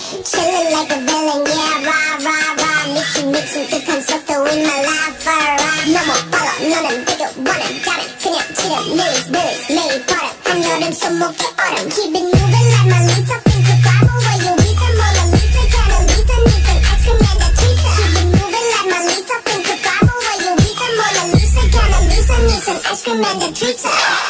Chillin' like a villain, yeah, rah, rah, rah. Mixin', mixin', thick한 속도 in my lover 넘어버려, 너는 되게 원한 다른 그냥 치는 Millie's, Millie's, Millie 버릇 한여름 손목에 Keep it moving like my Lisa Pink Gravel where you them Mona Lisa, Kana Lisa, Nixon Ice cream and Keep it moving like my Lisa where you Lisa, Lisa, Ice cream and a cheese